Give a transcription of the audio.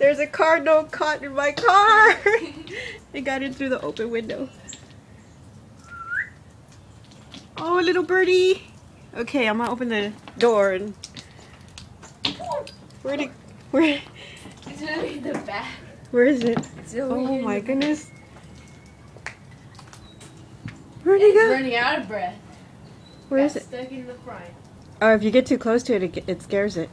There's a cardinal caught in my car. it got in through the open window. Oh, little birdie. Okay, I'm gonna open the door and where did where It's really the back. where is it? Oh my goodness. Where'd he go? running out of breath. Where is Got it? Stuck in the front. Oh, if you get too close to it, it, it scares it.